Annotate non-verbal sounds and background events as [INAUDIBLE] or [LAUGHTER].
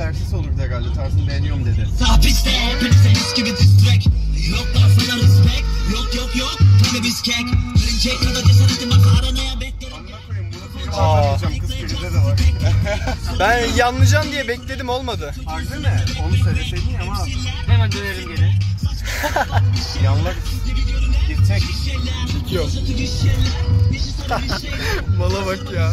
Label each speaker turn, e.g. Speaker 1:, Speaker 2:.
Speaker 1: dersiz olurdu herhalde. Tarzını beğeniyorum dedi.
Speaker 2: Sağ piste hepinize mis gibi distrek Yok lan sana respect Yok yok yok tabi biz kek Örümcek kadar cesaretim var arenaya beklerim
Speaker 3: Aa. [LAUGHS] Ben yanlayacağım diye bekledim olmadı.
Speaker 1: Harbi mi? Onu söyleseydin ya ama
Speaker 4: Hemen dönerim geri. [LAUGHS]
Speaker 1: yanlar. Bir tek.
Speaker 3: Çekiyorum. [LAUGHS] Mala bak ya.